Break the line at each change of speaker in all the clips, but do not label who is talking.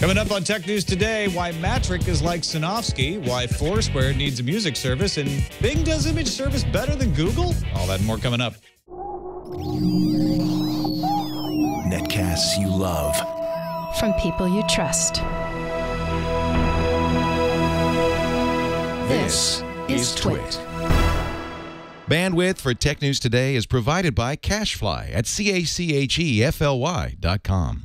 Coming up on Tech News today, why Mattrick is like Sinofsky, why Foursquare needs a music service, and Bing does image service better than Google. All that and more coming up.
Netcasts you love.
From people you trust.
This is Twit.
Bandwidth for Tech News Today is provided by Cachefly at C-A-C-H-E-F-L-Y dot com.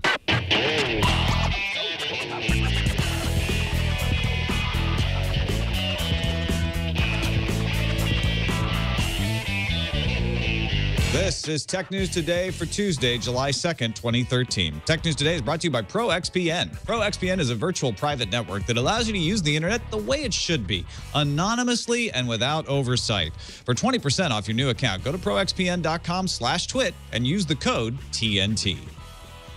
This is Tech News Today for Tuesday, July 2nd, 2013. Tech News Today is brought to you by ProXPN. ProXPN is a virtual private network that allows you to use the internet the way it should be, anonymously and without oversight. For 20% off your new account, go to proxpn.com slash twit and use the code TNT.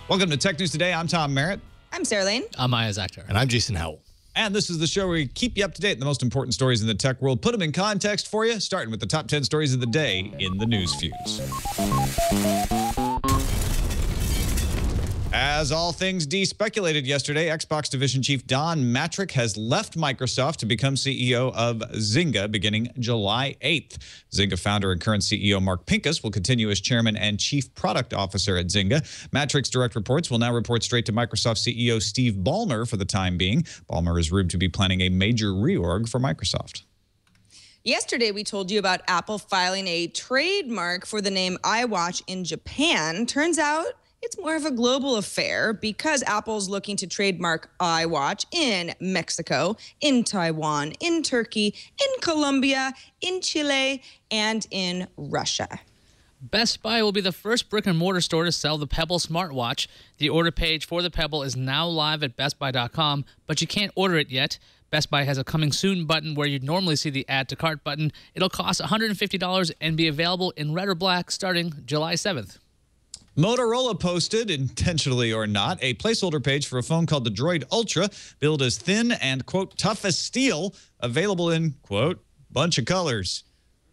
Welcome to Tech News Today. I'm Tom Merritt.
I'm Sarah Lane.
I'm Iyaz Akhtar.
And I'm Jason Howell.
And this is the show where we keep you up to date on the most important stories in the tech world, put them in context for you, starting with the top 10 stories of the day in the news fuse. As AllThingsD speculated yesterday, Xbox division chief Don Mattrick has left Microsoft to become CEO of Zynga beginning July 8th. Zynga founder and current CEO Mark Pincus will continue as chairman and chief product officer at Zynga. Mattrick's direct reports will now report straight to Microsoft CEO Steve Ballmer for the time being. Ballmer is rumored to be planning a major reorg for Microsoft.
Yesterday, we told you about Apple filing a trademark for the name iWatch in Japan. Turns out it's more of a global affair because Apple's looking to trademark iWatch in Mexico, in Taiwan, in Turkey, in Colombia, in Chile, and in Russia.
Best Buy will be the first brick and mortar store to sell the Pebble smartwatch. The order page for the Pebble is now live at bestbuy.com, but you can't order it yet. Best Buy has a coming soon button where you'd normally see the add to cart button. It'll cost $150 and be available in red or black starting July 7th.
Motorola posted, intentionally or not, a placeholder page for a phone called the Droid Ultra, billed as thin and, quote, tough as steel, available in, quote, bunch of colors.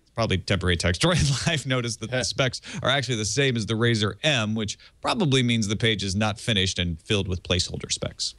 It's probably temporary text. Droid Life noticed that the specs are actually the same as the RAZR M, which probably means the page is not finished and filled with placeholder specs.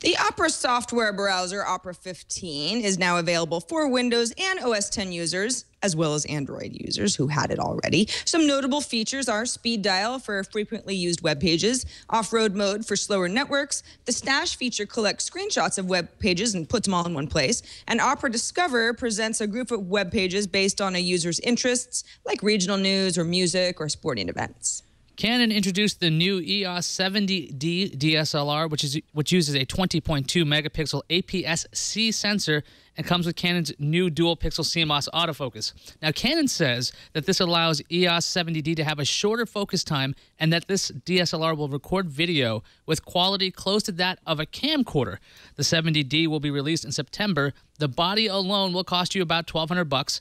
The Opera software browser, Opera 15, is now available for Windows and OS X users, as well as Android users who had it already. Some notable features are speed dial for frequently used web pages, off road mode for slower networks, the stash feature collects screenshots of web pages and puts them all in one place, and Opera Discover presents a group of web pages based on a user's interests, like regional news or music or sporting events.
Canon introduced the new EOS 70D DSLR, which is which uses a 20.2 megapixel APS-C sensor and comes with Canon's new dual pixel CMOS autofocus. Now, Canon says that this allows EOS 70D to have a shorter focus time and that this DSLR will record video with quality close to that of a camcorder. The 70D will be released in September. The body alone will cost you about 1200 bucks.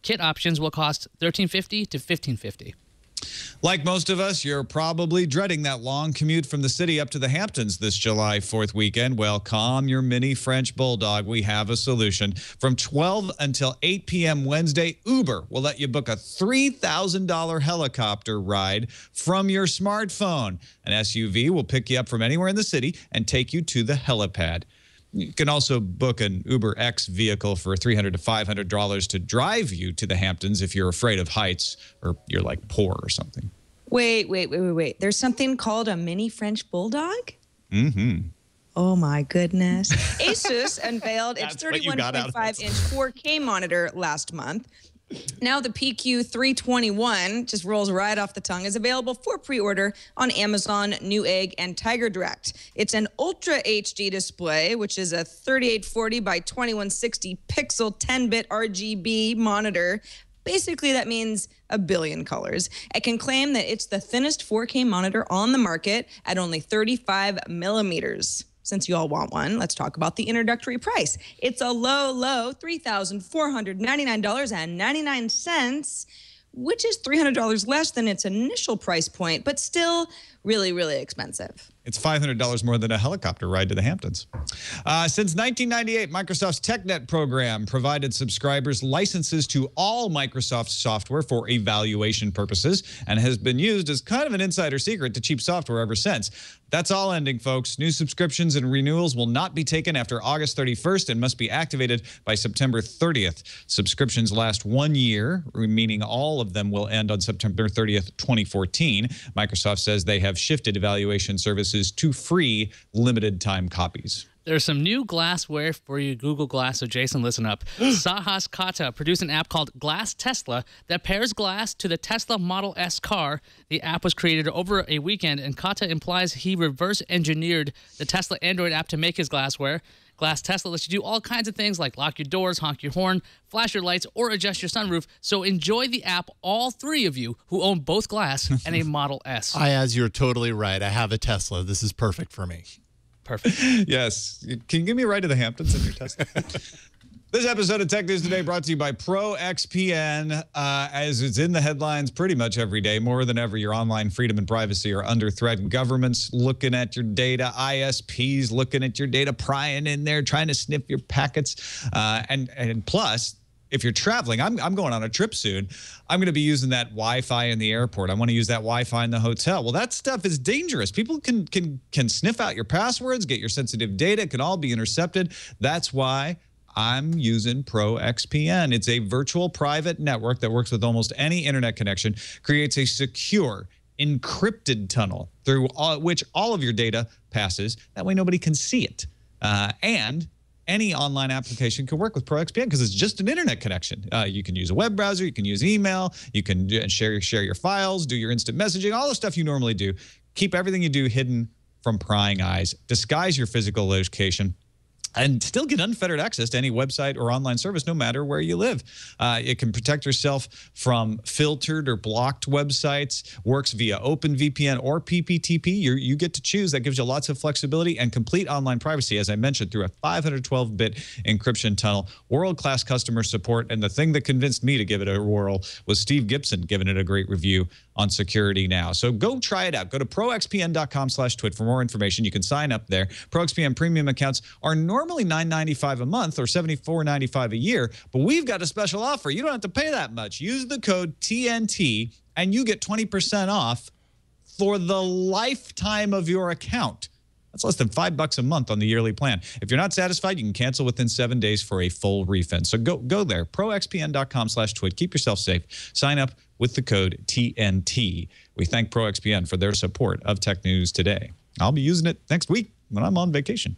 Kit options will cost 1350 to 1550.
Like most of us, you're probably dreading that long commute from the city up to the Hamptons this July 4th weekend. Well, calm your mini French bulldog. We have a solution. From 12 until 8 p.m. Wednesday, Uber will let you book a $3,000 helicopter ride from your smartphone. An SUV will pick you up from anywhere in the city and take you to the helipad. You can also book an Uber X vehicle for 300 to $500 to drive you to the Hamptons if you're afraid of heights or you're like poor or something.
Wait, wait, wait, wait, wait. There's something called a mini French bulldog?
Mm-hmm.
Oh my goodness. Asus unveiled its
That's what you got out of
31.5 inch 4K monitor last month. Now the PQ 321 just rolls right off the tongue is available for pre-order on Amazon, Newegg, and Tiger Direct. It's an Ultra HD display, which is a 3840 by 2160 pixel 10-bit RGB monitor. Basically, that means a billion colors. It can claim that it's the thinnest 4K monitor on the market at only 35 millimeters since you all want one, let's talk about the introductory price. It's a low, low $3,499.99, which is $300 less than its initial price point, but still really, really expensive.
It's $500 more than a helicopter ride to the Hamptons. Uh, since 1998, Microsoft's TechNet program provided subscribers licenses to all Microsoft software for evaluation purposes and has been used as kind of an insider secret to cheap software ever since. That's all ending, folks. New subscriptions and renewals will not be taken after August 31st and must be activated by September 30th. Subscriptions last one year, meaning all of them will end on September 30th, 2014. Microsoft says they have shifted evaluation services to free limited time copies.
There's some new glassware for you Google Glass. So, Jason, listen up. Sahas Katta produced an app called Glass Tesla that pairs glass to the Tesla Model S car. The app was created over a weekend, and Katta implies he reverse engineered the Tesla Android app to make his glassware. Glass Tesla lets you do all kinds of things like lock your doors, honk your horn, flash your lights, or adjust your sunroof. So enjoy the app, all three of you who own both Glass and a Model S.
I, as you're totally right. I have a Tesla. This is perfect for me.
Perfect.
yes. Can you give me a ride to the Hamptons in your Tesla? This episode of Tech News Today brought to you by ProXPN. Uh, as it's in the headlines pretty much every day, more than ever, your online freedom and privacy are under threat. Governments looking at your data, ISPs looking at your data, prying in there, trying to sniff your packets. Uh, and, and plus, if you're traveling, I'm, I'm going on a trip soon. I'm going to be using that Wi-Fi in the airport. I want to use that Wi-Fi in the hotel. Well, that stuff is dangerous. People can can can sniff out your passwords, get your sensitive data. It can all be intercepted. That's why I'm using ProXPN. It's a virtual private network that works with almost any internet connection, creates a secure, encrypted tunnel through all, which all of your data passes. That way, nobody can see it. Uh, and any online application can work with ProXPN because it's just an internet connection. Uh, you can use a web browser, you can use email, you can share share your files, do your instant messaging, all the stuff you normally do. Keep everything you do hidden from prying eyes. Disguise your physical location and still get unfettered access to any website or online service no matter where you live. Uh, it can protect yourself from filtered or blocked websites, works via OpenVPN or PPTP. you you get to choose. That gives you lots of flexibility and complete online privacy, as I mentioned, through a 512-bit encryption tunnel, world-class customer support, and the thing that convinced me to give it a whirl was Steve Gibson giving it a great review on security now. So go try it out. Go to proxpn.com slash twit for more information. You can sign up there. ProXPN premium accounts are normally $9.95 a month or $74.95 a year, but we've got a special offer. You don't have to pay that much. Use the code TNT and you get 20% off for the lifetime of your account. That's less than five bucks a month on the yearly plan. If you're not satisfied, you can cancel within seven days for a full refund. So go go there, proxpn.com slash twit. Keep yourself safe. Sign up with the code TNT. We thank ProXPN for their support of Tech News today. I'll be using it next week when I'm on vacation.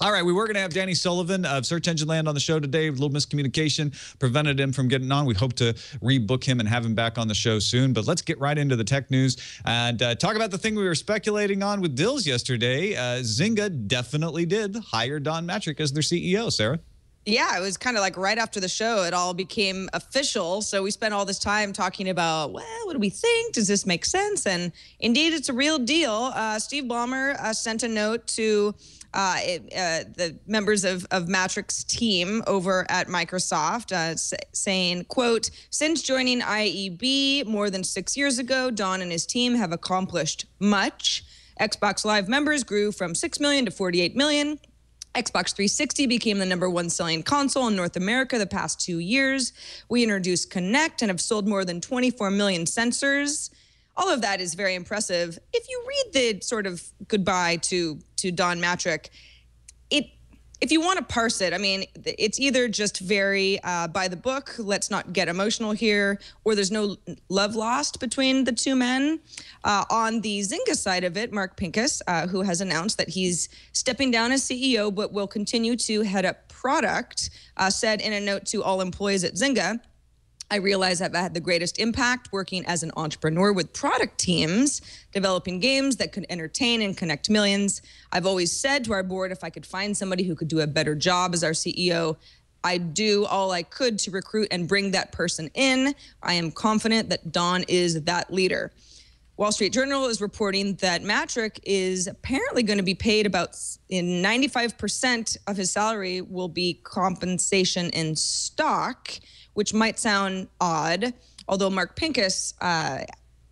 All right, we were going to have Danny Sullivan of Search Engine Land on the show today. A little miscommunication prevented him from getting on. We hope to rebook him and have him back on the show soon. But let's get right into the tech news and uh, talk about the thing we were speculating on with Dills yesterday. Uh, Zynga definitely did hire Don Mattrick as their CEO, Sarah.
Yeah, it was kind of like right after the show, it all became official. So we spent all this time talking about, well, what do we think? Does this make sense? And indeed, it's a real deal. Uh, Steve Ballmer uh, sent a note to uh, it, uh, the members of, of Mattrick's team over at Microsoft uh, saying, quote, since joining IEB more than six years ago, Don and his team have accomplished much. Xbox Live members grew from 6 million to 48 million. Xbox 360 became the number one selling console in North America the past two years. We introduced Kinect and have sold more than 24 million sensors. All of that is very impressive. If you read the sort of goodbye to to Don Mattrick, it if you want to parse it, I mean, it's either just very uh, by the book, let's not get emotional here, or there's no love lost between the two men. Uh, on the Zynga side of it, Mark Pincus, uh, who has announced that he's stepping down as CEO but will continue to head up product, uh, said in a note to all employees at Zynga I realize I've had the greatest impact working as an entrepreneur with product teams, developing games that could entertain and connect millions. I've always said to our board if I could find somebody who could do a better job as our CEO, I'd do all I could to recruit and bring that person in. I am confident that Don is that leader. Wall Street Journal is reporting that Mattrick is apparently going to be paid about in 95% of his salary will be compensation in stock which might sound odd, although Mark Pincus uh,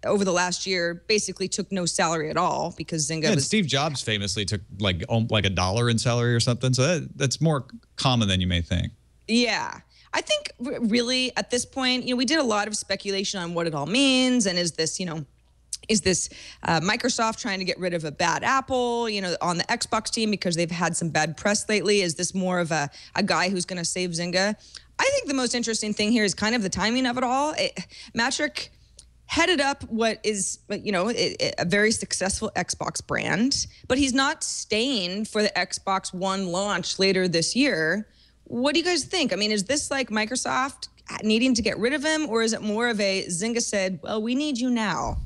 over the last year basically took no salary at all because Zynga
Yeah, and
was
Steve Jobs famously took like like a dollar in salary or something. So that, that's more common than you may think.
Yeah. I think really at this point, you know, we did a lot of speculation on what it all means and is this, you know, is this uh, Microsoft trying to get rid of a bad Apple, you know, on the Xbox team because they've had some bad press lately? Is this more of a, a guy who's going to save Zynga? I think the most interesting thing here is kind of the timing of it all. It, Mattrick headed up what is, you know, a, a very successful Xbox brand, but he's not staying for the Xbox One launch later this year. What do you guys think? I mean, is this like Microsoft needing to get rid of him, or is it more of a Zynga said, well, we need you now?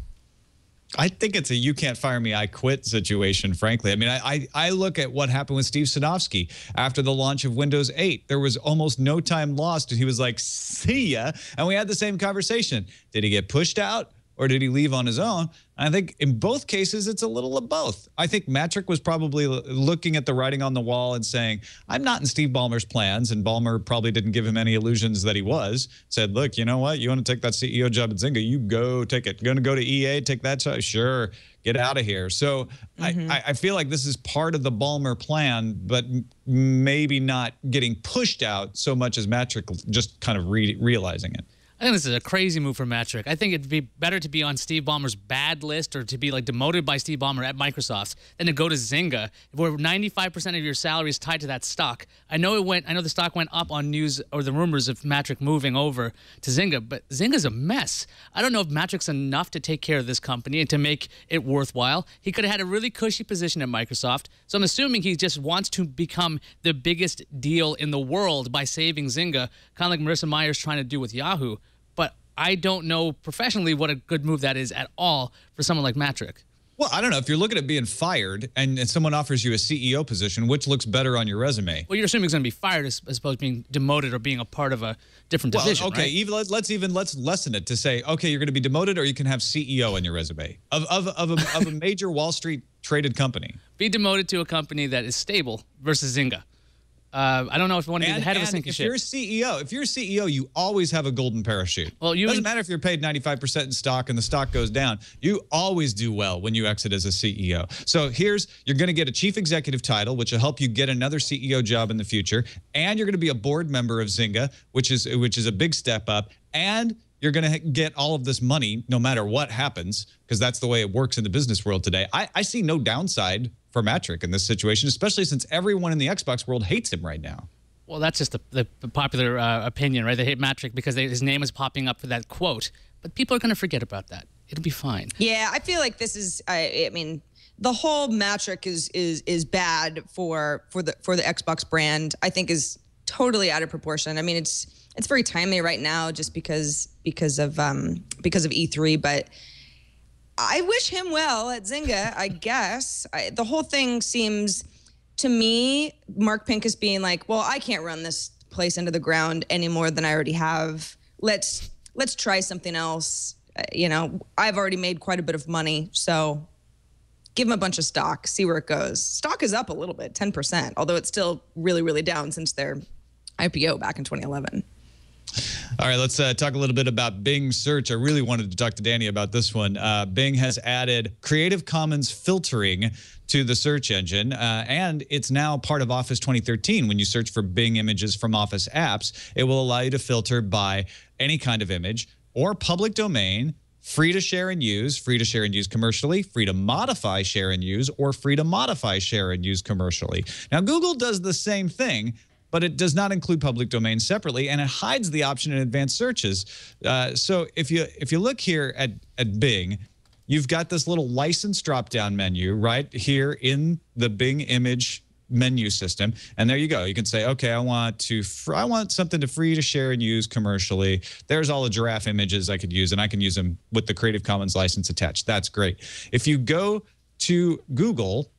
I think it's a you can't fire me, I quit situation, frankly. I mean, I, I, I look at what happened with Steve Sinofsky after the launch of Windows 8. There was almost no time lost, and he was like, see ya. And we had the same conversation. Did he get pushed out? Or did he leave on his own? I think in both cases, it's a little of both. I think Mattrick was probably looking at the writing on the wall and saying, I'm not in Steve Ballmer's plans. And Ballmer probably didn't give him any illusions that he was. Said, look, you know what? You want to take that CEO job at Zynga? You go take it. Going to go to EA, take that job? Sure. Get out of here. So I, mm-hmm. I, I feel like this is part of the Ballmer plan, but maybe not getting pushed out so much as Mattrick just kind of re- realizing it.
I think this is a crazy move for Mattrick. I think it'd be better to be on Steve Ballmer's bad list or to be like demoted by Steve Ballmer at Microsoft than to go to Zynga, where 95% of your salary is tied to that stock. I know it went. I know the stock went up on news or the rumors of Mattrick moving over to Zynga, but Zynga's a mess. I don't know if Mattrick's enough to take care of this company and to make it worthwhile. He could have had a really cushy position at Microsoft, so I'm assuming he just wants to become the biggest deal in the world by saving Zynga, kind of like Marissa Mayer trying to do with Yahoo I don't know professionally what a good move that is at all for someone like Mattrick.
Well, I don't know. If you're looking at being fired and, and someone offers you a CEO position, which looks better on your resume?
Well, you're assuming he's going to be fired as, as opposed to being demoted or being a part of a different
Well,
division.
okay,
right?
even let, let's even let's lessen it to say, okay, you're going to be demoted, or you can have CEO on your resume of of of a, of a major Wall Street traded company.
Be demoted to a company that is stable versus Zynga. Uh, I don't know if you want to be the head of a sinking
if
ship.
you're a CEO, if you're a CEO, you always have a golden parachute.
Well, you
doesn't matter if you're paid 95% in stock and the stock goes down. You always do well when you exit as a CEO. So here's you're going to get a chief executive title, which will help you get another CEO job in the future, and you're going to be a board member of Zynga, which is which is a big step up, and you're going to get all of this money no matter what happens because that's the way it works in the business world today. I, I see no downside for Mattrick in this situation, especially since everyone in the Xbox world hates him right now.
well, that's just the, the, the popular uh, opinion, right? They hate Mattrick because they, his name is popping up for that quote. But people are going to forget about that. It'll be fine.
Yeah, I feel like this is. I, I mean, the whole Mattrick is is is bad for for the for the Xbox brand. I think is totally out of proportion. I mean, it's it's very timely right now just because because of um because of E3, but. I wish him well at Zynga. I guess I, the whole thing seems to me, Mark Pincus being like, "Well, I can't run this place into the ground any more than I already have. Let's let's try something else." Uh, you know, I've already made quite a bit of money, so give him a bunch of stock, see where it goes. Stock is up a little bit, ten percent, although it's still really, really down since their IPO back in 2011.
All right, let's uh, talk a little bit about Bing search. I really wanted to talk to Danny about this one. Uh, Bing has added Creative Commons filtering to the search engine, uh, and it's now part of Office 2013. When you search for Bing images from Office apps, it will allow you to filter by any kind of image or public domain, free to share and use, free to share and use commercially, free to modify, share and use, or free to modify, share and use commercially. Now, Google does the same thing but it does not include public domain separately, and it hides the option in advanced searches. Uh, so if you if you look here at at Bing, you've got this little license drop-down menu right here in the Bing image menu system, and there you go. You can say, okay, I want to I want something to free to share and use commercially. There's all the giraffe images I could use, and I can use them with the Creative Commons license attached. That's great. If you go to Google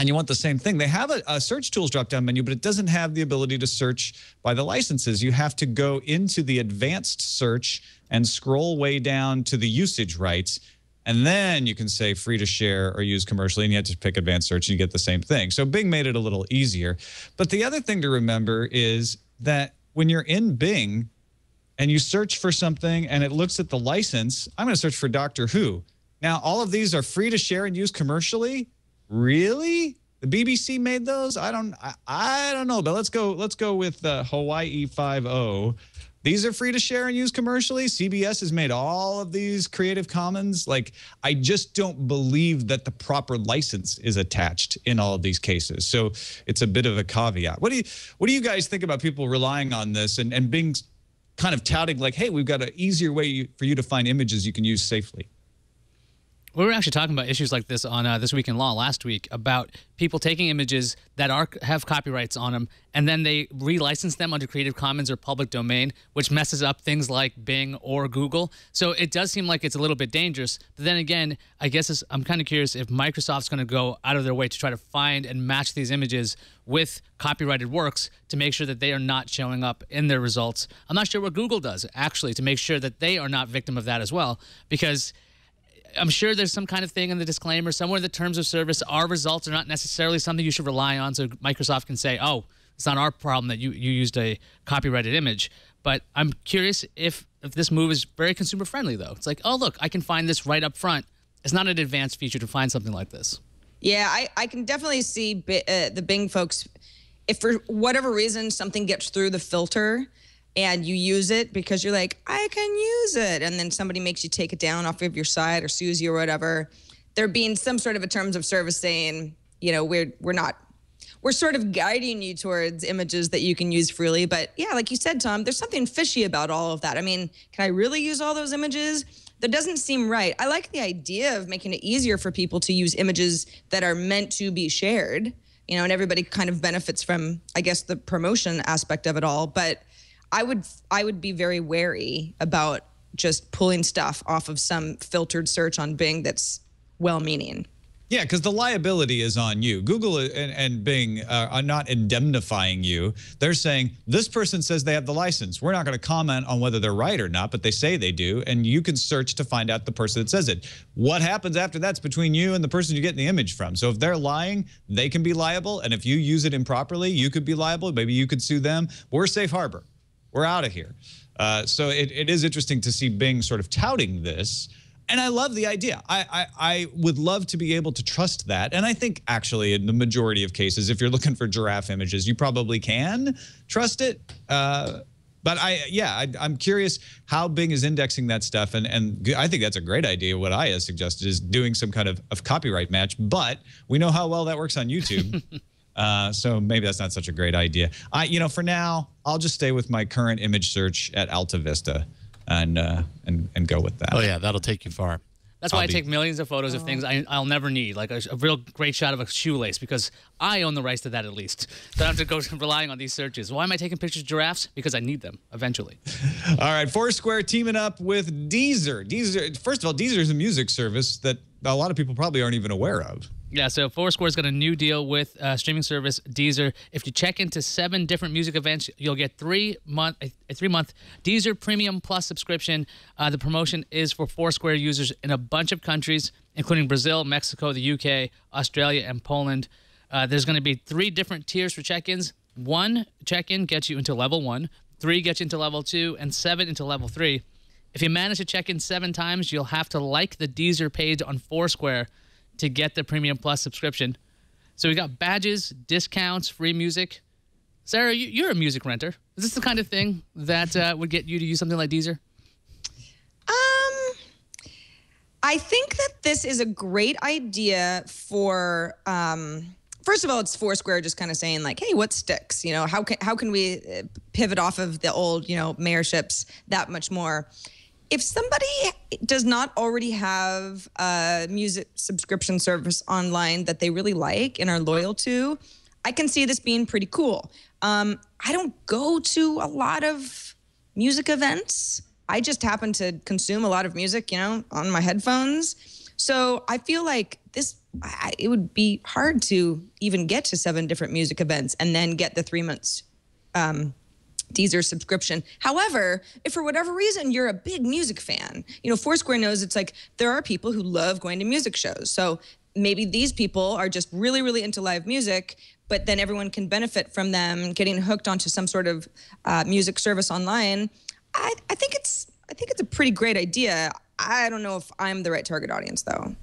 and you want the same thing. They have a, a search tools drop down menu, but it doesn't have the ability to search by the licenses. You have to go into the advanced search and scroll way down to the usage rights. And then you can say free to share or use commercially, and you have to pick advanced search and you get the same thing. So Bing made it a little easier. But the other thing to remember is that when you're in Bing, and you search for something and it looks at the license, I'm going to search for Doctor Who. Now, all of these are free to share and use commercially. Really? The BBC made those? I don't I, I don't know, but let's go let's go with uh, Hawaii 50. These are free to share and use commercially. CBS has made all of these Creative Commons. Like I just don't believe that the proper license is attached in all of these cases. So it's a bit of a caveat. What do you what do you guys think about people relying on this and and being kind of touting like, "Hey, we've got an easier way for you to find images you can use safely."
We were actually talking about issues like this on uh, this week in law last week about people taking images that are have copyrights on them and then they relicense them under Creative Commons or public domain, which messes up things like Bing or Google. So it does seem like it's a little bit dangerous. But then again, I guess I'm kind of curious if Microsoft's going to go out of their way to try to find and match these images with copyrighted works to make sure that they are not showing up in their results. I'm not sure what Google does actually to make sure that they are not victim of that as well, because I'm sure there's some kind of thing in the disclaimer somewhere in the terms of service. Our results are not necessarily something you should rely on. So Microsoft can say, "Oh, it's not our problem that you you used a copyrighted image." But I'm curious if if this move is very consumer friendly though. It's like, "Oh, look, I can find this right up front." It's not an advanced feature to find something like this.
Yeah, I I can definitely see uh, the Bing folks. If for whatever reason something gets through the filter and you use it because you're like, I can use it. And then somebody makes you take it down off of your site or sues you or whatever. There being some sort of a terms of service saying, you know, we're we're not we're sort of guiding you towards images that you can use freely. But yeah, like you said, Tom, there's something fishy about all of that. I mean, can I really use all those images? That doesn't seem right. I like the idea of making it easier for people to use images that are meant to be shared, you know, and everybody kind of benefits from, I guess, the promotion aspect of it all. But I would I would be very wary about just pulling stuff off of some filtered search on Bing that's well-meaning.
Yeah, because the liability is on you. Google and, and Bing uh, are not indemnifying you. They're saying this person says they have the license. We're not going to comment on whether they're right or not, but they say they do, and you can search to find out the person that says it. What happens after that's between you and the person you're getting the image from. So if they're lying, they can be liable, and if you use it improperly, you could be liable. Maybe you could sue them. We're safe harbor. We're out of here. Uh, so it, it is interesting to see Bing sort of touting this. And I love the idea. I, I, I would love to be able to trust that. And I think actually in the majority of cases, if you're looking for giraffe images, you probably can trust it. Uh, but I, yeah, I, am curious how Bing is indexing that stuff, and and I think that's a great idea. What I suggested is doing some kind of, of copyright match, but we know how well that works on YouTube. Uh, so maybe that's not such a great idea. I, you know, for now, I'll just stay with my current image search at Alta Vista, and uh, and and go with that.
Oh yeah, that'll take you far.
That's why I'll i take millions of photos of things I, will never need, like a, a, real great shot of a shoelace, because I own the rights to that at least. So I don't have to go relying on these searches. Why am I taking pictures of giraffes? Because I need them eventually.
all right, Foursquare teaming up with Deezer. Deezer. First of all, Deezer is a music service that a lot of people probably aren't even aware of.
Yeah, so Foursquare's got a new deal with uh, streaming service Deezer. If you check into seven different music events, you'll get three month a three month Deezer Premium Plus subscription. Uh, the promotion is for Foursquare users in a bunch of countries, including Brazil, Mexico, the UK, Australia, and Poland. Uh, there's going to be three different tiers for check-ins. One check-in gets you into level one, three gets you into level two, and seven into level three. If you manage to check in seven times, you'll have to like the Deezer page on Foursquare to get the Premium Plus subscription. So we got badges, discounts, free music. Sarah, you're a music renter. Is this the kind of thing that uh, would get you to use something like Deezer?
Um, I think that this is a great idea for. Um, first of all, it's Foursquare just kind of saying like, "Hey, what sticks? You know, how can how can we uh, pivot off of the old you know mayorships that much more?" If somebody does not already have a music subscription service online that they really like and are loyal to, I can see this being pretty cool. Um, I don't go to a lot of music events. I just happen to consume a lot of music, you know, on my headphones. So I feel like this, I, it would be hard to even get to seven different music events and then get the three months um, Deezer subscription. However, if for whatever reason you're a big music fan, you know, Foursquare knows it's like there are people who love going to music shows. So maybe these people are just really, really into live music, but then everyone can benefit from them getting hooked onto some sort of uh, music service online. I, I think it's I think it's a pretty great idea. I don't know if I'm the right target audience though.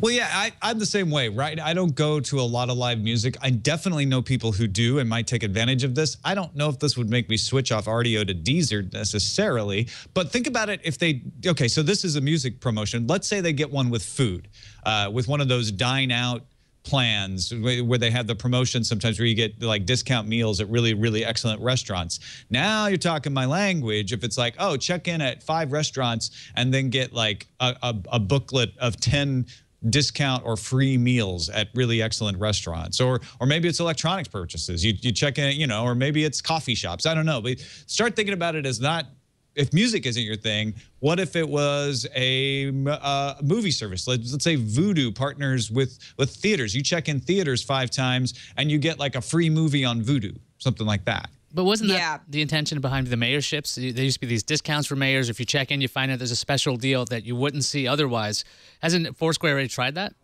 Well, yeah, I, I'm the same way, right? I don't go to a lot of live music. I definitely know people who do and might take advantage of this. I don't know if this would make me switch off Rdio to Deezer necessarily, but think about it if they, okay, so this is a music promotion. Let's say they get one with food, uh, with one of those dine out plans where they have the promotion sometimes where you get like discount meals at really really excellent restaurants. Now you're talking my language if it's like oh check in at five restaurants and then get like a, a, a booklet of 10 discount or free meals at really excellent restaurants or or maybe it's electronics purchases. You, you check in you know or maybe it's coffee shops. I don't know but start thinking about it as not if music isn't your thing, what if it was a uh, movie service? Let's, let's say Vudu partners with with theaters. You check in theaters five times and you get like a free movie on Vudu, something like that.
But wasn't that
Yeah.
the intention behind the mayorships? There used to be these discounts for mayors. If you check in, you find out there's a special deal that you wouldn't see otherwise. Hasn't Foursquare already tried that?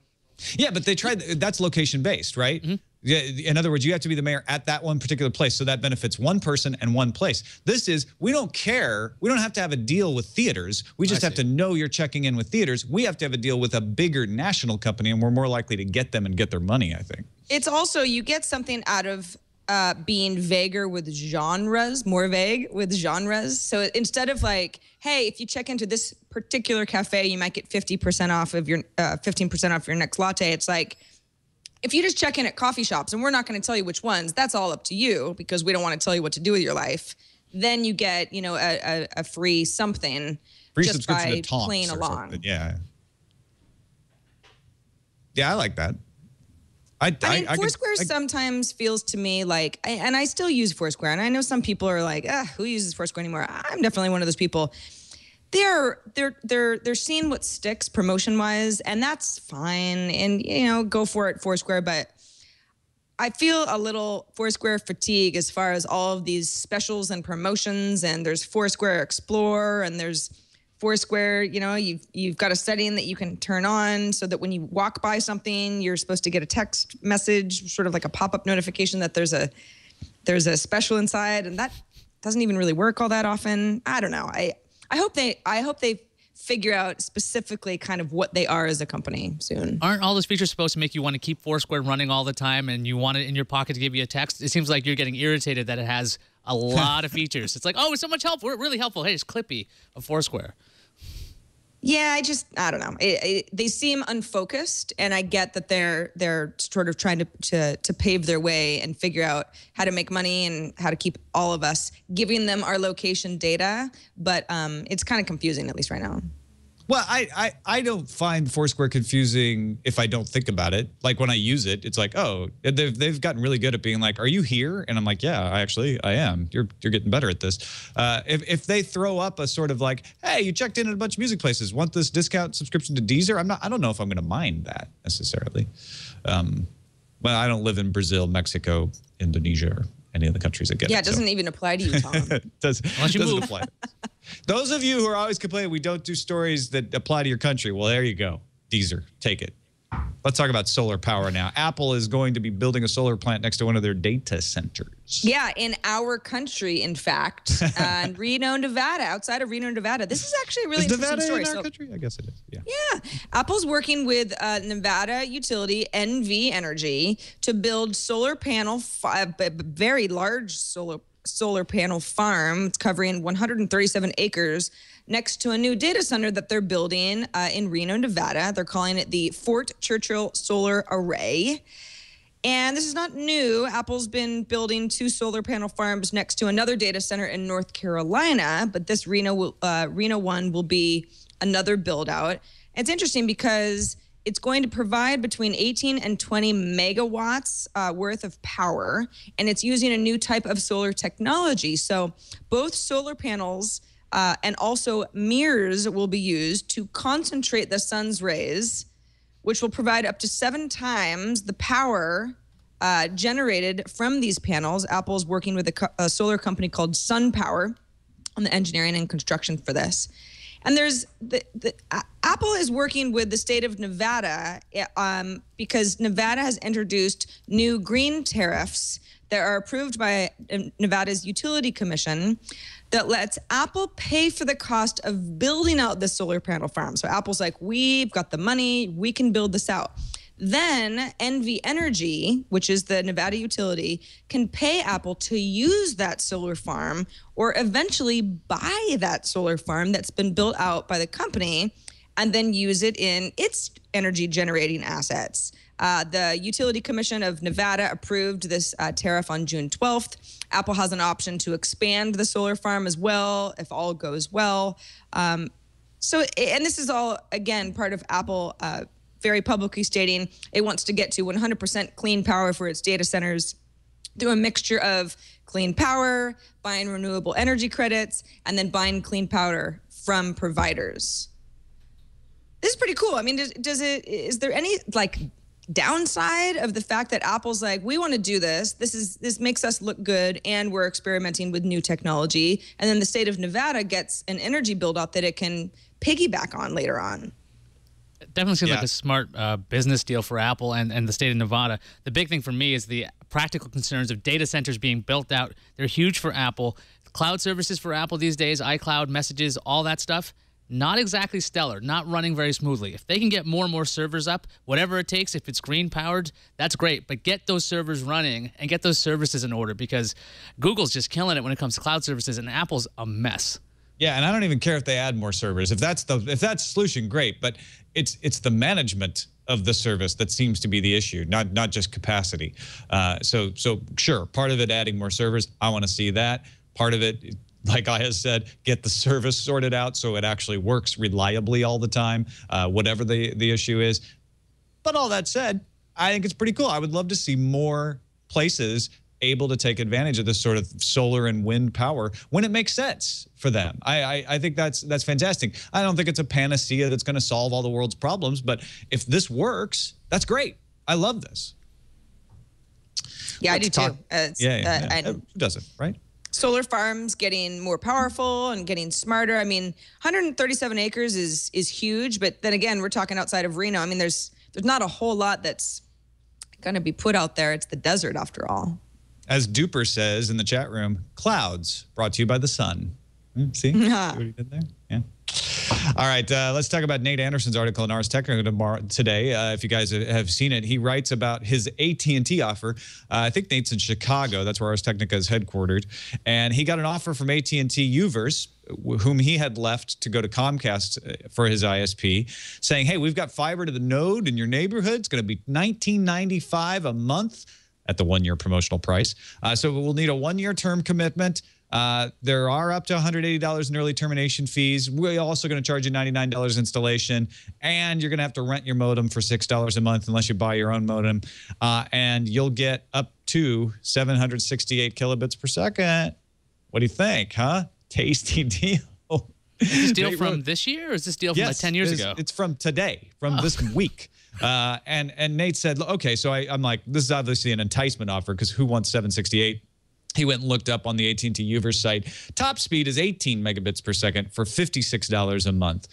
Yeah, but they tried. That's location based, right? Yeah. In other words, you have to be the mayor at that one particular place, so that benefits one person and one place. This is we don't care. We don't have to have a deal with theaters. We just have to know you're checking in with theaters. We have to have a deal with a bigger national company, and we're more likely to get them and get their money. I think.
It's also you get something out of uh, being vaguer with genres, more vague with genres. So instead of like, hey, if you check into this particular cafe, you might get fifty percent off of your uh, fifteen percent off your next latte. It's like if you just check in at coffee shops, and we're not going to tell you which ones. That's all up to you because we don't want to tell you what to do with your life. Then you get, you know, a, a, a free something
Free
just
subscription
by playing along.
something. Yeah. Yeah, I like that. I,
I mean,
I
Foursquare sometimes feels to me like, and I still use Foursquare, and I know some people are like, ah, who uses Foursquare anymore? I'm definitely one of those people. They're they're they're they're seeing what sticks promotion wise, and that's fine. And you know, go for it, Foursquare. But I feel a little Foursquare fatigue as far as all of these specials and promotions. And there's Foursquare Explore, and there's Foursquare. You know, you've you've got a setting that you can turn on so that when you walk by something, you're supposed to get a text message, sort of like a pop up notification that there's a there's a special inside, and that doesn't even really work all that often. I don't know. I I hope they I hope they figure out specifically kind of what they are as a company soon.
Aren't all those features supposed to make you want to keep Foursquare running all the time and you want it in your pocket to give you a text? It seems like you're getting irritated that it has a lot of features. It's like, oh, it's so much help. We're really helpful. Hey, it's Clippy of Foursquare.
Yeah, I just I don't know. It, it, they seem unfocused, and I get that they're they're sort of trying to, to to pave their way and figure out how to make money and how to keep all of us giving them our location data. But um, it's kind of confusing, at least right now.
Well, I, I I don't find Foursquare confusing if I don't think about it. Like when I use it, it's like, oh, they've they've gotten really good at being like, are you here? And I'm like, yeah, I actually I am. You're you're getting better at this. Uh, if if they throw up a sort of like, hey, you checked in at a bunch of music places, want this discount subscription to Deezer? I'm not. I don't know if I'm going to mind that necessarily. Um, well, I don't live in Brazil, Mexico, Indonesia, or any of the countries that get
Yeah,
it.
it doesn't even apply to you, Tom.
It does,
Unless you
doesn't
move.
apply. Those of you who are always complaining we don't do stories that apply to your country, well, there you go. Deezer, take it. Let's talk about solar power now. Apple is going to be building a solar plant next to one of their data centers.
yeah, in our country, in fact, uh, in Reno, Nevada, outside of Reno, Nevada. This is actually a really
Is
interesting
Nevada
story.
in our
So-
country? I guess it is. Yeah.
Yeah. Apple's working with uh, Nevada utility NV Energy to build solar panel, b- very large solar solar panel farm. It's covering 137 acres next to a new data center that they're building uh, in Reno, Nevada. They're calling it the Fort Churchill Solar Array. And this is not new. Apple's been building two solar panel farms next to another data center in North Carolina, but this Reno uh, Reno one will be another build out. It's interesting because it's going to provide between 18 and 20 megawatts uh, worth of power, and it's using a new type of solar technology. So both solar panels uh, and also mirrors will be used to concentrate the sun's rays which will provide up to seven times the power uh, generated from these panels. Apple's working with a, co- a solar company called SunPower on the engineering and construction for this. And there's the, the uh, Apple is working with the state of Nevada eh, um, because Nevada has introduced new green tariffs that are approved by um, Nevada's Utility Commission that lets Apple pay for the cost of building out the solar panel farm. So Apple's like, we've got the money, we can build this out. Then NV Energy, which is the Nevada utility, can pay Apple to use that solar farm or eventually buy that solar farm that's been built out by the company and then use it in its energy generating assets. Uh, the Utility Commission of Nevada approved this uh, tariff on June 12th. Apple has an option to expand the solar farm as well if all goes well. Um, so, and this is all, again, part of Apple uh, very publicly stating it wants to get to 100% clean power for its data centers through a mixture of clean power, buying renewable energy credits, and then buying clean power from providers. This is pretty cool. I mean, does, does it, is there any like downside of the fact that Apple's like, we want to do this. This is this makes us look good, and we're experimenting with new technology. And then the state of Nevada gets an energy build out that it can piggyback on later on.
It definitely seems
Yeah.
like a smart uh, business deal for Apple and, and the state of Nevada. The big thing for me is the practical concerns of data centers being built out. They're huge for Apple. Cloud services for Apple these days, iCloud, messages, all that stuff, not exactly stellar, not running very smoothly. If they can get more and more servers up, whatever it takes, if it's green powered, that's great. But get those servers running and get those services in order because Google's just killing it when it comes to cloud services and Apple's a mess.
Yeah, and I don't even care if they add more servers. If that's the if that's solution, great. But it's it's the management of the service that seems to be the issue, not not just capacity. Uh, so so sure, part of it adding more servers. I want to see that. Part of it, like I has said, get the service sorted out so it actually works reliably all the time, uh, whatever the the issue is. But all that said, I think it's pretty cool. I would love to see more places able to take advantage of this sort of solar and wind power when it makes sense for them. I, I, I think that's that's fantastic. I don't think it's a panacea that's going to solve all the world's problems, but if this works, that's great. I love this.
Yeah,
Let's
I do
talk-
too. Uh,
Yeah, yeah,
uh,
yeah. Who doesn't, right?
solar farms getting more powerful and getting smarter. I mean, 137 acres is is huge, but then again, we're talking outside of Reno. I mean, there's there's not a whole lot that's going to be put out there. It's the desert after all.
As Duper says in the chat room, clouds brought to you by the sun. Hmm, See? See what he did there? Yeah. All right, uh, let's talk about Nate Anderson's article in Ars Technica tomorrow, today. Uh, if you guys have seen it, he writes about his AT&T offer. Uh, I think Nate's in Chicago. That's where Ars Technica is headquartered. And he got an offer from AT&T Uverse, whom he had left to go to Comcast uh, for his ISP, saying, hey, we've got fiber to the node in your neighborhood. It's going to be 1995 a month at the one-year promotional price. Uh, so we'll need a one-year term commitment. Uh, there are up to $180 in early termination fees. We're also going to charge you $99 installation, and you're going to have to rent your modem for $6 a month unless you buy your own modem. Uh, and you'll get up to 768 kilobits per second. What do you think, huh? Tasty deal.
Is this deal from
wrote-
this year or is this deal from like 10 years ago? Oh.
It's from today, from this week. Uh, and and Nate said, okay, so I, I'm like, this is obviously an enticement offer because who wants 768? He went and looked up on the AT&T Uverse site. Top speed is 18 megabits per second for $56 a month.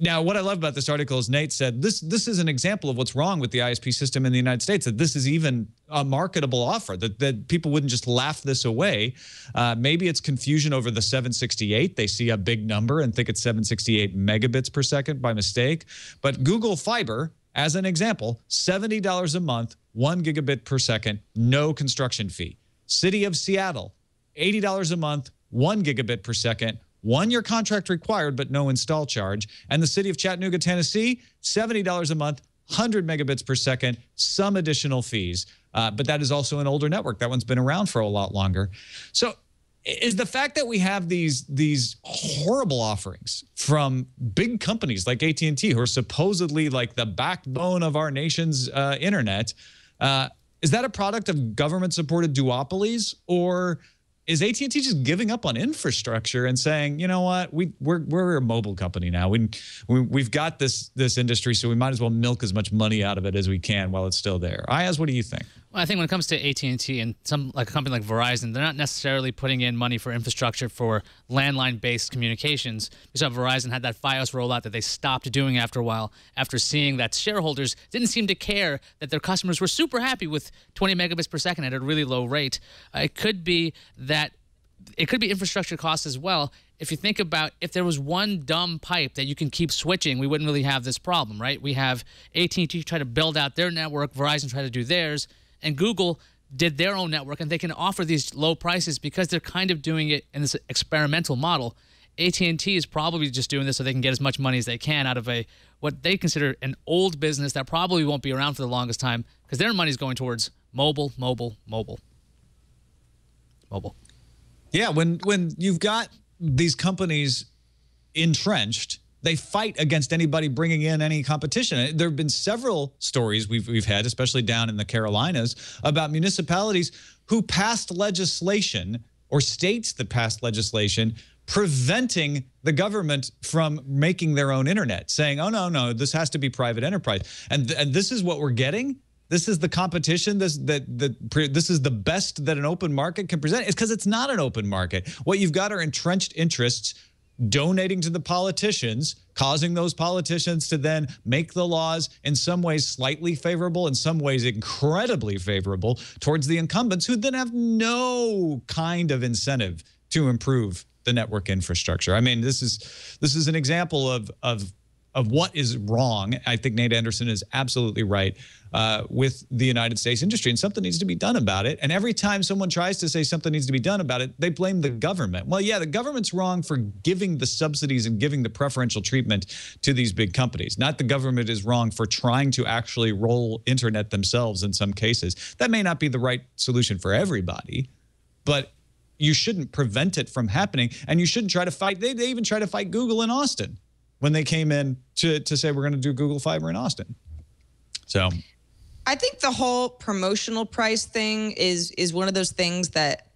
Now, what I love about this article is Nate said this this is an example of what's wrong with the ISP system in the United States. That this is even a marketable offer. That that people wouldn't just laugh this away. Uh, maybe it's confusion over the 768. They see a big number and think it's 768 megabits per second by mistake. But Google Fiber, as an example, seventy dollars a month, one gigabit per second, no construction fee. City of Seattle, $80 a month, one gigabit per second, one year contract required, but no install charge. And the city of Chattanooga, Tennessee, $70 a month, 100 megabits per second, some additional fees. Uh, but that is also an older network. That one's been around for a lot longer. So is the fact that we have these these horrible offerings from big companies like AT&T who are supposedly like the backbone of our nation's uh, internet uh, is that a product of government supported duopolies or is AT&T just giving up on infrastructure and saying, you know what, we we're we're a mobile company now. We, we we've got this this industry, so we might as well milk as much money out of it as we can while it's still there. Iyaz, what do you think?
Well, I think when it comes to AT and T and some like a company like Verizon, they're not necessarily putting in money for infrastructure for landline-based communications. We saw Verizon had that FiOS rollout that they stopped doing after a while, after seeing that shareholders didn't seem to care that their customers were super happy with 20 megabits per second at a really low rate. Uh, it could be that it could be infrastructure costs as well. If you think about if there was one dumb pipe that you can keep switching, we wouldn't really have this problem, right? We have AT&T try to build out their network, Verizon try to do theirs, and Google did their own network, and they can offer these low prices because they're kind of doing it in this experimental model. AT&T is probably just doing this so they can get as much money as they can out of a what they consider an old business that probably won't be around for the longest time because their money's going towards mobile, mobile, mobile, mobile.
Yeah, when when you've got these companies entrenched, they fight against anybody bringing in any competition. There have been several stories we've we've had, especially down in the Carolinas, about municipalities who passed legislation or states that passed legislation preventing the government from making their own internet, saying, "Oh no, no, this has to be private enterprise." And and this is what we're getting. This is the competition. This that that this is the best that an open market can present. It's because it's not an open market. What you've got are entrenched interests donating to the politicians, causing those politicians to then make the laws in some ways slightly favorable, in some ways incredibly favorable towards the incumbents who then have no kind of incentive to improve the network infrastructure. I mean, this is this is an example of of of what is wrong. I think Nate Anderson is absolutely right uh, with the United States industry, and something needs to be done about it. And every time someone tries to say something needs to be done about it, they blame the government. Well, yeah, the government's wrong for giving the subsidies and giving the preferential treatment to these big companies. Not the government is wrong for trying to actually roll internet themselves in some cases. That may not be the right solution for everybody, but you shouldn't prevent it from happening. And you shouldn't try to fight. They, they even try to fight Google in Austin when they came in to, to say we're going to do Google Fiber in Austin. So
I think the whole promotional price thing is is one of those things that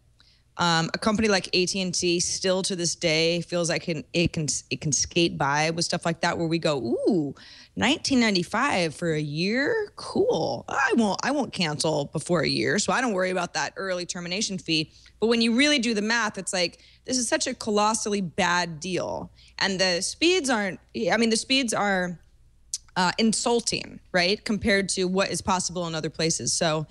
um, a company like AT and T still to this day feels like it can it can it can skate by with stuff like that where we go ooh 1995 for a year cool I won't I won't cancel before a year so I don't worry about that early termination fee but when you really do the math it's like this is such a colossally bad deal and the speeds aren't I mean the speeds are uh, insulting right compared to what is possible in other places so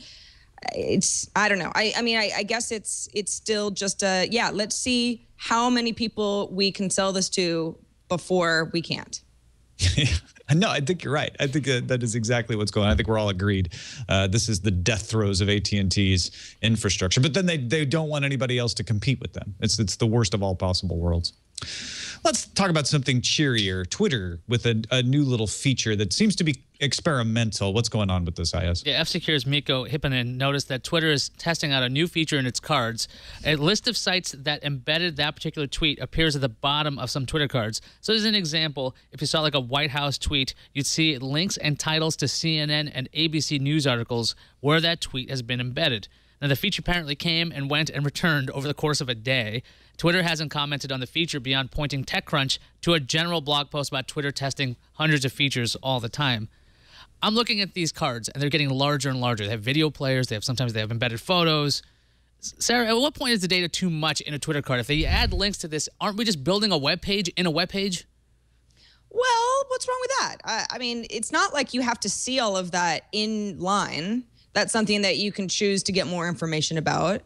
it's I don't know. I I mean I, I guess it's it's still just a yeah. Let's see how many people we can sell this to before we can't.
no, I think you're right. I think that, that is exactly what's going on. I think we're all agreed. Uh, this is the death throes of AT&T's infrastructure. But then they, they don't want anybody else to compete with them. It's, it's the worst of all possible worlds. Let's talk about something cheerier. Twitter with a, a new little feature that seems to be experimental. What's going on with this, Iyaz?
Yeah, F-Secure's Mikko Hypponen noticed that Twitter is testing out a new feature in its cards. A list of sites that embedded that particular tweet appears at the bottom of some Twitter cards. So as an example, if you saw like a White House tweet, you'd see links and titles to CNN and ABC news articles where that tweet has been embedded. Now, the feature apparently came and went and returned over the course of a day. Twitter hasn't commented on the feature beyond pointing TechCrunch to a general blog post about Twitter testing hundreds of features all the time. I'm looking at these cards and they're getting larger and larger. They have video players. They have sometimes they have embedded photos. Sarah, at what point is the data too much in a Twitter card? If they add links to this, aren't we just building a web page in a web page?
Well, what's wrong with that? I, I mean, it's not like you have to see all of that in line. That's something that you can choose to get more information about.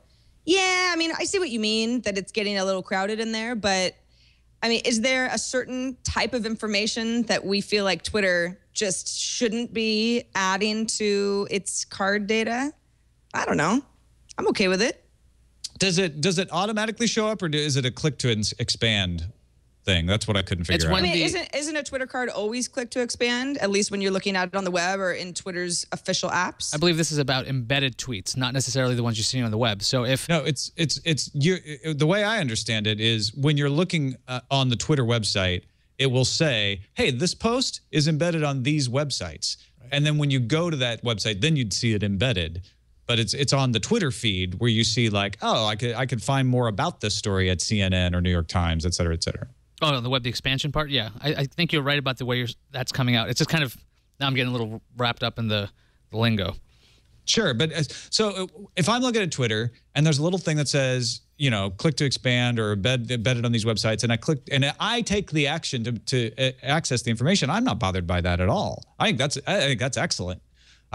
Yeah, I mean, I see what you mean that it's getting a little crowded in there, but I mean, is there a certain type of information that we feel like Twitter just shouldn't be adding to its card data? I don't know. I'm okay with it.
Does it does it automatically show up, or is it a click to expand thing? That's what I couldn't figure out.
I mean, isn't isn't a Twitter card always click to expand? At least when you're looking at it on the web or in Twitter's official apps.
I believe this is about embedded tweets, not necessarily the ones you see on the web. So if
no, it's it's it's you. The way I understand it is when you're looking uh, on the Twitter website, it will say, "Hey, this post is embedded on these websites," right. and then when you go to that website, then you'd see it embedded but it's it's on the Twitter feed where you see like, oh, I could I could find more about this story at CNN or New York Times, et cetera, et cetera.
Oh, the web the expansion part. Yeah, I, I think you're right about the way that's coming out. It's just kind of now I'm getting a little wrapped up in the, the lingo.
Sure, but uh, so uh, if I'm looking at Twitter and there's a little thing that says, you know, click to expand or embed, embed it on these websites, and I click and I take the action to to uh, access the information, I'm not bothered by that at all. I think that's I think that's excellent.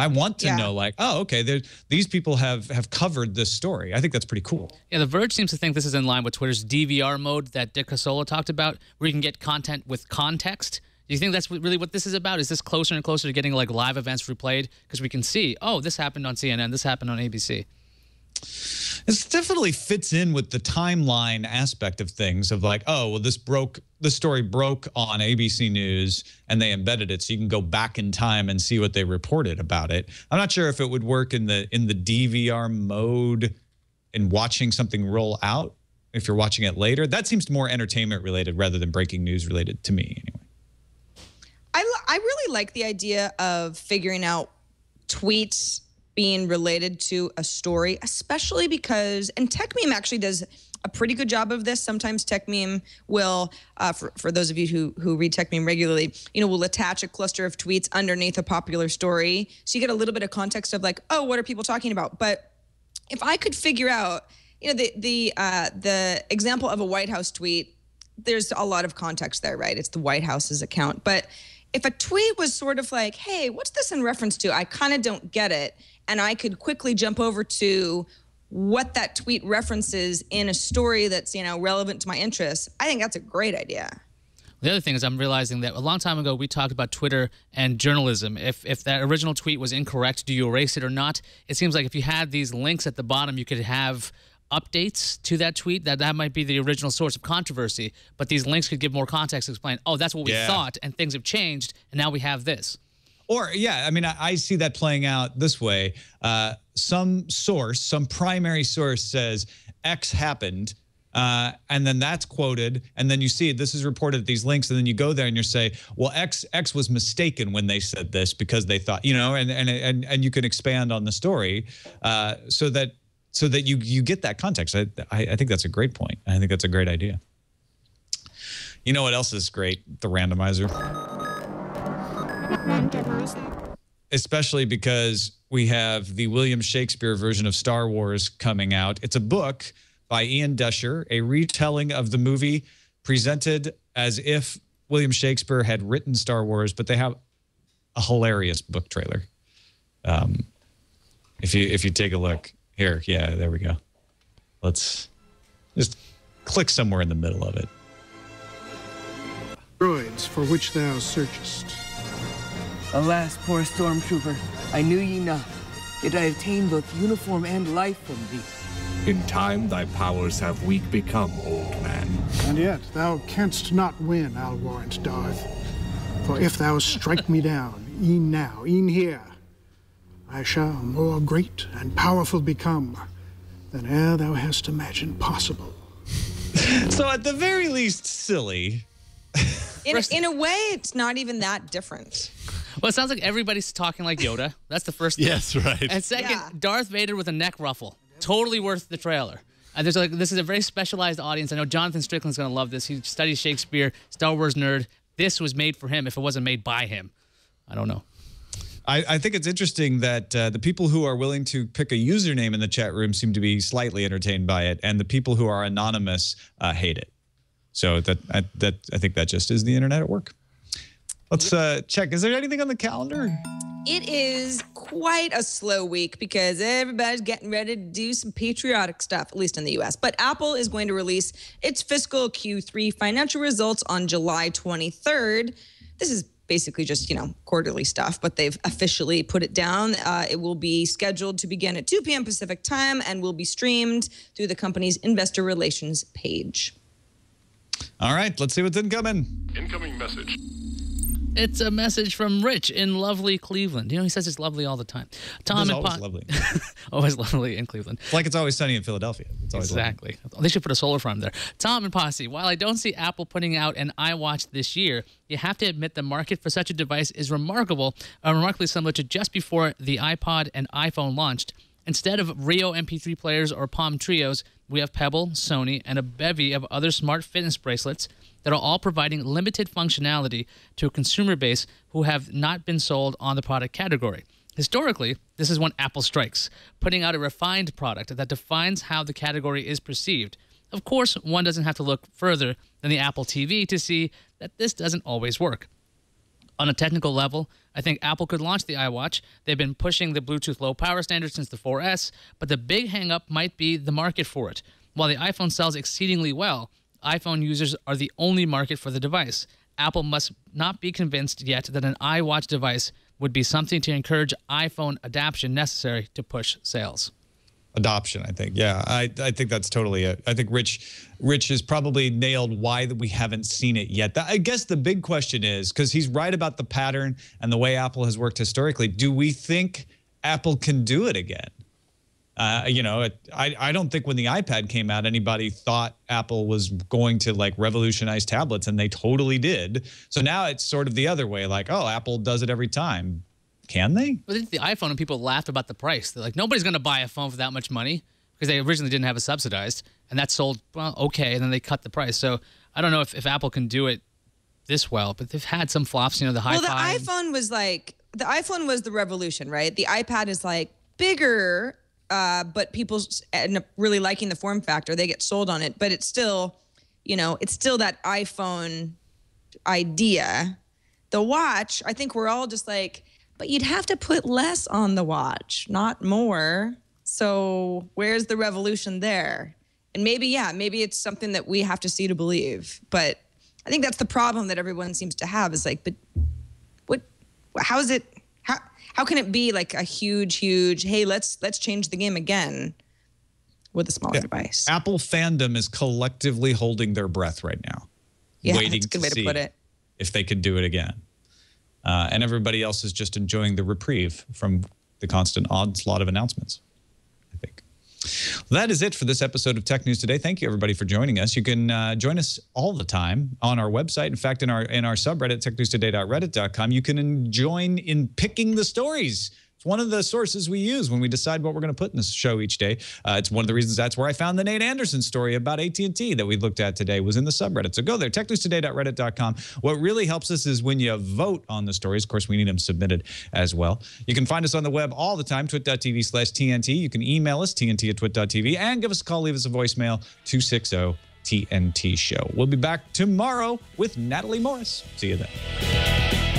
I want to
Yeah.
know, like, oh, okay, these people have have covered this story. I think that's pretty cool.
Yeah, The Verge seems to think this is in line with Twitter's DVR mode that Dick Costolo talked about, where you can get content with context. Do you think that's really what this is about? Is this closer and closer to getting like live events replayed? Because we can see, oh, this happened on CNN, this happened on ABC.
This definitely fits in with the timeline aspect of things of like, oh, well, this broke, this story broke on ABC News and they embedded it so you can go back in time and see what they reported about it. I'm not sure if it would work in the in the DVR mode in watching something roll out if you're watching it later. That seems more entertainment related rather than breaking news related to me anyway.
I, I really like the idea of figuring out tweets being related to a story, especially because, and TechMeme actually does a pretty good job of this. Sometimes TechMeme will, uh, for, for those of you who, who read TechMeme regularly, you know, will attach a cluster of tweets underneath a popular story. So you get a little bit of context of like, oh, what are people talking about? But if I could figure out, you know, the the uh, the example of a White House tweet, there's a lot of context there, right? It's the White House's account. But if a tweet was sort of like, hey, what's this in reference to? I kind of don't get it. And I could quickly jump over to what that tweet references in a story that's, you know, relevant to my interests. I think that's a great idea.
The other thing is I'm realizing that a long time ago we talked about Twitter and journalism. If if that original tweet was incorrect, do you erase it or not? It seems like if you had these links at the bottom, you could have updates to that tweet. That that might be the original source of controversy, but these links could give more context, explain, oh, that's what we
Yeah.
thought, and things have changed, and now we have this.
Or yeah, I mean, I, I see that playing out this way. Uh, some source, some primary source says X happened, uh, and then that's quoted, and then you see this is reported at these links, and then you go there and you say, well, X X was mistaken when they said this because they thought, you know, and and and and you can expand on the story, uh, so that so that you you get that context. I, I I think that's a great point. I think that's a great idea. You know what else is great? The randomizer especially because we have the William Shakespeare version of Star Wars coming out. It's a book by Ian Doescher, a retelling of the movie presented as if William Shakespeare had written Star Wars, but they have a hilarious book trailer. Um, if you if you take a look here, yeah, there we go. Let's just click somewhere in the middle of it.
droids for which thou searchest.
Alas, poor stormtrooper, I knew ye not. Yet I obtained both uniform and life from thee.
In time thy powers have weak become, old man.
And yet thou canst not win, I'll warrant, Darth. For if thou strike me down, e'en now, e'en here, I shall more great and powerful become than e'er thou hast imagined possible.
So at the very least, silly.
In, in a way, it's not even that different.
Well, it sounds like everybody's talking like Yoda. That's the first thing.
Yes, right.
And second,
Yeah.
Darth Vader with a neck ruffle. Totally worth the trailer. And there's like this is a very specialized audience. I know Jonathan Strickland's gonna love this. He studies Shakespeare, Star Wars nerd. This was made for him. If it wasn't made by him, I don't know.
I, I think it's interesting that uh, the people who are willing to pick a username in the chat room seem to be slightly entertained by it, and the people who are anonymous uh, hate it. So that I, that I think that just is the internet at work. Let's uh, check. Is there anything on the calendar?
It is quite a slow week because everybody's getting ready to do some patriotic stuff, at least in the US. But Apple is going to release its fiscal Q3 financial results on July 23rd. This is basically just, you know, quarterly stuff, but they've officially put it down. Uh, it will be scheduled to begin at 2 p.m. Pacific time and will be streamed through the company's investor relations page.
All right, let's see what's incoming.
Incoming message.
It's a message from Rich in lovely Cleveland. You know, he says it's lovely all the time. Tom
It's
and
always
Po-
lovely.
always lovely in Cleveland.
It's like it's always sunny in Philadelphia. It's always lovely.
Exactly. They should put a solar farm there. Tom and Posse, while I don't see Apple putting out an iWatch this year, you have to admit the market for such a device is remarkable, uh, remarkably similar to just before the iPod and iPhone launched. Instead of Rio MP3 players or Palm Treos, we have Pebble, Sony, and a bevy of other smart fitness bracelets that are all providing limited functionality to a consumer base who have not been sold on the product category. Historically, this is when Apple strikes, putting out a refined product that defines how the category is perceived. Of course, one doesn't have to look further than the Apple TV to see that this doesn't always work. On a technical level, I think Apple could launch the iWatch. They've been pushing the Bluetooth low power standard since the 4S, but the big hangup might be the market for it. While the iPhone sells exceedingly well, iPhone users are the only market for the device. Apple must not be convinced yet that an iWatch device would be something to encourage iPhone adoption necessary to push sales
adoption i think yeah i i think that's totally it i think rich rich has probably nailed why that we haven't seen it yet i guess the big question is because he's right about the pattern and the way apple has worked historically do we think apple can do it again uh, you know, it, I, I don't think when the iPad came out, anybody thought Apple was going to like revolutionize tablets, and they totally did. So now it's sort of the other way, like, oh, Apple does it every time. Can they?
Well, the iPhone and people laughed about the price. They're like, nobody's going to buy a phone for that much money because they originally didn't have it subsidized, and that sold well okay, and then they cut the price. So I don't know if, if Apple can do it this well, but they've had some flops. You know, the high.
Well, the iPhone was like the iPhone was the revolution, right? The iPad is like bigger, uh, but people end up really liking the form factor. They get sold on it, but it's still, you know, it's still that iPhone idea. The watch, I think we're all just like but you'd have to put less on the watch, not more. So where's the revolution there? And maybe, yeah, maybe it's something that we have to see to believe. But I think that's the problem that everyone seems to have is like, but what, how is it, how, how can it be like a huge, huge, hey, let's, let's change the game again with a smaller yeah. device?
Apple fandom is collectively holding their breath right now.
Yeah, waiting that's a good way to put it.
If they could do it again. Uh, and everybody else is just enjoying the reprieve from the constant onslaught of announcements. I think. Well, that is it for this episode of Tech News Today. Thank you everybody for joining us. You can uh, join us all the time on our website. In fact, in our in our subreddit technewstoday.reddit.com, you can join in picking the stories it's one of the sources we use when we decide what we're going to put in this show each day. Uh, it's one of the reasons that's where I found the Nate Anderson story about AT&T that we looked at today was in the subreddit. So go there, technewstoday.reddit.com. What really helps us is when you vote on the stories. Of course, we need them submitted as well. You can find us on the web all the time, twit.tv slash TNT. You can email us, TNT at twit.tv, and give us a call, leave us a voicemail, 260 TNT Show. We'll be back tomorrow with Natalie Morris. See you then.